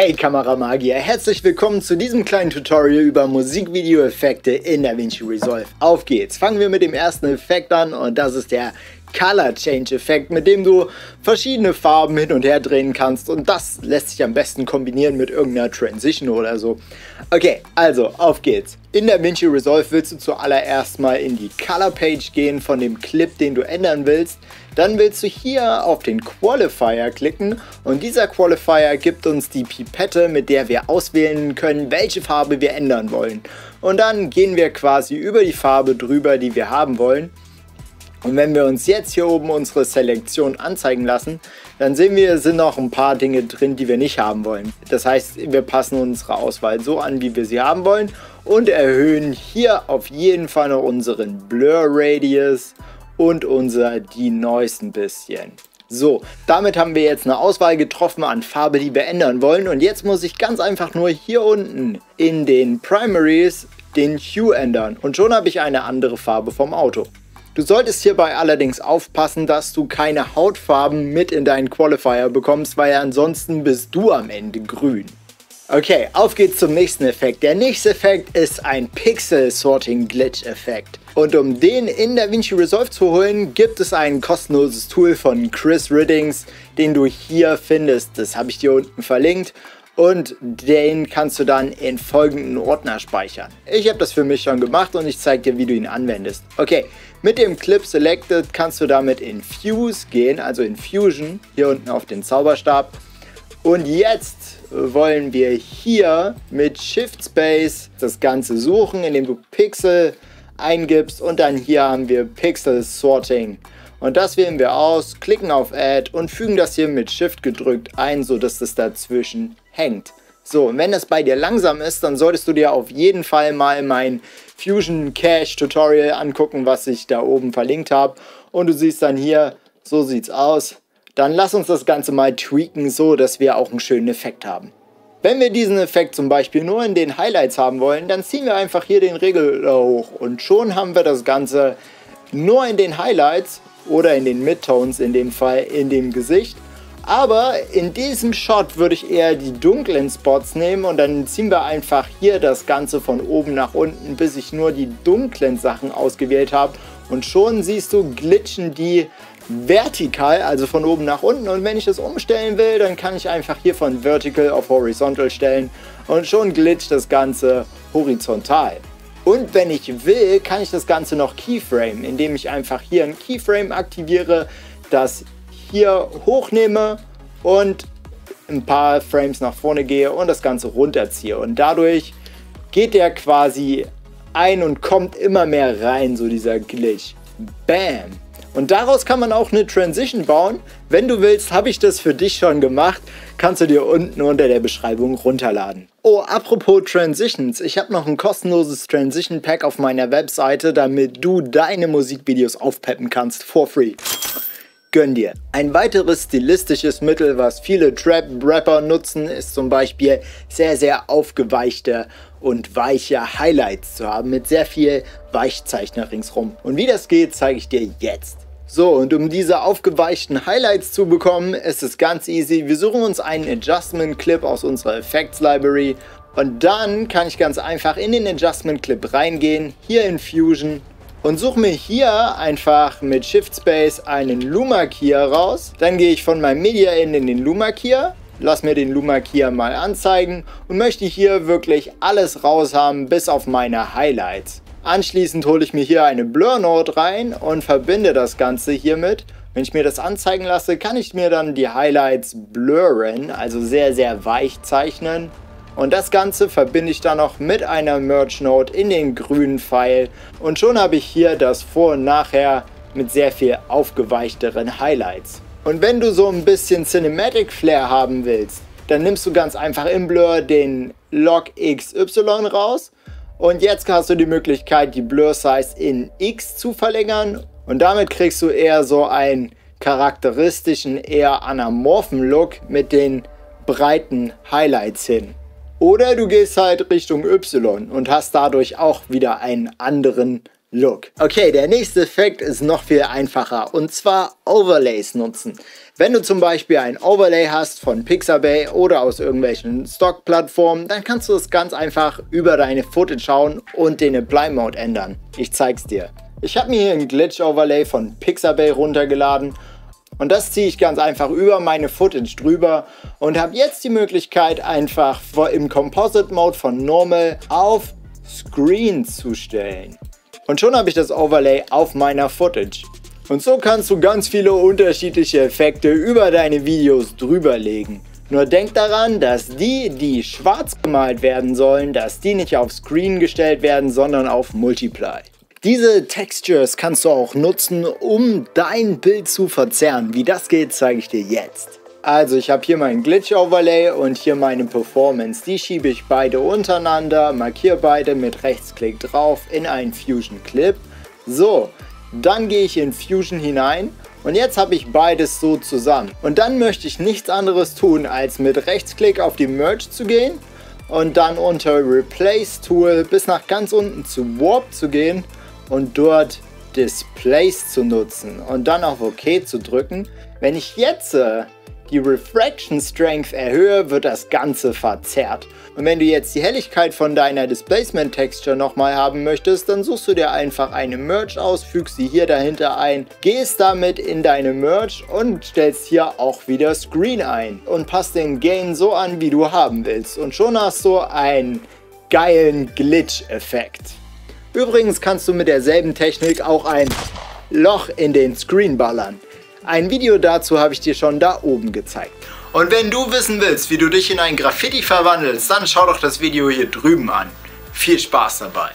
Hey Kameramagier, herzlich willkommen zu diesem kleinen Tutorial über Musikvideo-Effekte in DaVinci Resolve. Auf geht's! Fangen wir mit dem ersten Effekt an und das ist der Color Change Effekt, mit dem du verschiedene Farben hin und her drehen kannst und das lässt sich am besten kombinieren mit irgendeiner Transition oder so. Okay, also auf geht's. In DaVinci Resolve willst du zuallererst mal in die Color Page gehen von dem Clip, den du ändern willst. Dann willst du hier auf den Qualifier klicken und dieser Qualifier gibt uns die Pipette, mit der wir auswählen können, welche Farbe wir ändern wollen. Und dann gehen wir quasi über die Farbe drüber, die wir haben wollen. Und wenn wir uns jetzt hier oben unsere Selektion anzeigen lassen, dann sehen wir, es sind noch ein paar Dinge drin, die wir nicht haben wollen. Das heißt, wir passen unsere Auswahl so an, wie wir sie haben wollen und erhöhen hier auf jeden Fall noch unseren Blur Radius und unser Denoise ein bisschen. So, damit haben wir jetzt eine Auswahl getroffen an Farbe, die wir ändern wollen. Und jetzt muss ich ganz einfach nur hier unten in den Primaries den Hue ändern. Und schon habe ich eine andere Farbe vom Auto. Du solltest hierbei allerdings aufpassen, dass du keine Hautfarben mit in deinen Qualifier bekommst, weil ansonsten bist du am Ende grün. Okay, auf geht's zum nächsten Effekt. Der nächste Effekt ist ein Pixel Sorting Glitch Effekt. Und um den in DaVinci Resolve zu holen, gibt es ein kostenloses Tool von Chris Riddings, den du hier findest. Das habe ich dir unten verlinkt und den kannst du dann in folgenden Ordner speichern. Ich habe das für mich schon gemacht und ich zeige dir, wie du ihn anwendest. Okay, mit dem Clip Selected kannst du damit in Fuse gehen, also in Fusion, hier unten auf den Zauberstab. Und jetzt wollen wir hier mit Shift Space das Ganze suchen, indem du Pixel eingibst und dann hier haben wir Pixel Sorting. Und das wählen wir aus, klicken auf Add und fügen das hier mit Shift gedrückt ein, sodass es dazwischen hängt. So, und wenn das bei dir langsam ist, dann solltest du dir auf jeden Fall mal mein Fusion Cache Tutorial angucken, was ich da oben verlinkt habe. Und du siehst dann hier, so sieht's aus. Dann lass uns das Ganze mal tweaken, so dass wir auch einen schönen Effekt haben. Wenn wir diesen Effekt zum Beispiel nur in den Highlights haben wollen, dann ziehen wir einfach hier den Regler hoch und schon haben wir das Ganze nur in den Highlights oder in den Midtones, in dem Fall in dem Gesicht. Aber in diesem Shot würde ich eher die dunklen Spots nehmen und dann ziehen wir einfach hier das Ganze von oben nach unten, bis ich nur die dunklen Sachen ausgewählt habe. Und schon siehst du, glitschen die vertikal, also von oben nach unten. Und wenn ich das umstellen will, dann kann ich einfach hier von Vertical auf Horizontal stellen und schon glitscht das Ganze horizontal. Und wenn ich will, kann ich das Ganze noch Keyframe, indem ich einfach hier ein Keyframe aktiviere, das hier hochnehme und ein paar Frames nach vorne gehe und das Ganze runterziehe. Und dadurch geht der quasi ein und kommt immer mehr rein, so dieser Glitch. Bam! Und daraus kann man auch eine Transition bauen. Wenn du willst, habe ich das für dich schon gemacht. Kannst du dir unten unter der Beschreibung runterladen. Oh, apropos Transitions. Ich habe noch ein kostenloses Transition Pack auf meiner Webseite, damit du deine Musikvideos aufpeppen kannst for free. Gönn dir. Ein weiteres stilistisches Mittel, was viele Trap-Rapper nutzen, ist zum Beispiel sehr, sehr aufgeweichte und weiche Highlights zu haben mit sehr viel Weichzeichner ringsrum. Und wie das geht, zeige ich dir jetzt. So, und um diese aufgeweichten Highlights zu bekommen, ist es ganz easy. Wir suchen uns einen Adjustment Clip aus unserer Effects Library und dann kann ich ganz einfach in den Adjustment Clip reingehen, hier in Fusion und suche mir hier einfach mit Shift Space einen Luma Keyer raus. Dann gehe ich von meinem Media in in den Luma Keyer, lass mir den Luma Keyer mal anzeigen und möchte hier wirklich alles raus haben bis auf meine Highlights. Anschließend hole ich mir hier eine Blur Node rein und verbinde das Ganze hiermit. Wenn ich mir das anzeigen lasse, kann ich mir dann die Highlights blurren, also sehr, sehr weich zeichnen. Und das Ganze verbinde ich dann noch mit einer Merge Node in den grünen Pfeil. Und schon habe ich hier das Vor- und Nachher mit sehr viel aufgeweichteren Highlights. Und wenn du so ein bisschen Cinematic Flair haben willst, dann nimmst du ganz einfach im Blur den Log XY raus. Und jetzt hast du die Möglichkeit, die Blur Size in X zu verlängern. Und damit kriegst du eher so einen charakteristischen, eher anamorphen Look mit den breiten Highlights hin. Oder du gehst halt Richtung Y und hast dadurch auch wieder einen anderen Look. Okay, der nächste Effekt ist noch viel einfacher und zwar Overlays nutzen. Wenn du zum Beispiel ein Overlay hast von Pixabay oder aus irgendwelchen Stock-Plattformen, dann kannst du es ganz einfach über deine Footage schauen und den Apply Mode ändern. Ich zeig's dir. Ich habe mir hier ein Glitch Overlay von Pixabay runtergeladen und das ziehe ich ganz einfach über meine Footage drüber und habe jetzt die Möglichkeit einfach im Composite Mode von Normal auf Screen zu stellen. Und schon habe ich das Overlay auf meiner Footage. Und so kannst du ganz viele unterschiedliche Effekte über deine Videos drüberlegen. Nur denk daran, dass die, die schwarz gemalt werden sollen, dass die nicht auf Screen gestellt werden, sondern auf Multiply. Diese Textures kannst du auch nutzen, um dein Bild zu verzerren. Wie das geht, zeige ich dir jetzt. Also ich habe hier mein Glitch Overlay und hier meine Performance. Die schiebe ich beide untereinander, markiere beide mit Rechtsklick drauf in einen Fusion Clip. So, dann gehe ich in Fusion hinein und jetzt habe ich beides so zusammen. Und dann möchte ich nichts anderes tun, als mit Rechtsklick auf die Merge zu gehen und dann unter Replace Tool bis nach ganz unten zu Warp zu gehen und dort Displays zu nutzen und dann auf OK zu drücken. Wenn ich jetzt äh, die Refraction Strength erhöhe, wird das Ganze verzerrt. Und wenn du jetzt die Helligkeit von deiner Displacement Texture nochmal haben möchtest, dann suchst du dir einfach eine Merge aus, fügst sie hier dahinter ein, gehst damit in deine Merge und stellst hier auch wieder Screen ein und passt den Gain so an, wie du haben willst. Und schon hast du einen geilen Glitch-Effekt. Übrigens kannst du mit derselben Technik auch ein Loch in den Screen ballern. Ein Video dazu habe ich dir schon da oben gezeigt. Und wenn du wissen willst, wie du dich in ein Graffiti verwandelst, dann schau doch das Video hier drüben an. Viel Spaß dabei!